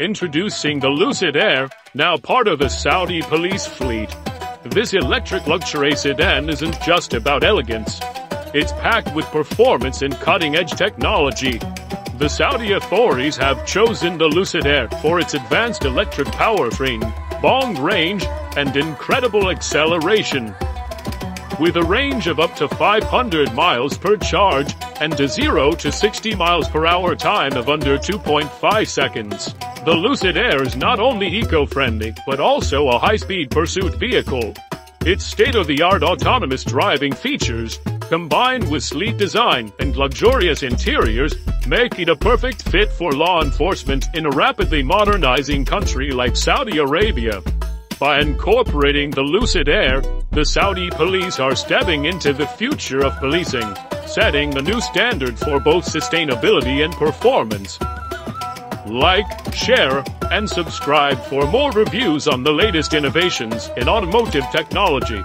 Introducing the Lucid Air, now part of the Saudi police fleet. This electric luxury sedan isn't just about elegance. It's packed with performance and cutting-edge technology. The Saudi authorities have chosen the Lucid Air for its advanced electric powertrain, long range, and incredible acceleration. With a range of up to 500 miles per charge and a 0 to 60 miles per hour time of under 2.5 seconds. The Lucid Air is not only eco-friendly, but also a high-speed pursuit vehicle. Its state-of-the-art autonomous driving features, combined with sleek design and luxurious interiors, make it a perfect fit for law enforcement in a rapidly modernizing country like Saudi Arabia. By incorporating the Lucid Air, the Saudi police are stepping into the future of policing, setting the new standard for both sustainability and performance. Like, share, and subscribe for more reviews on the latest innovations in automotive technology.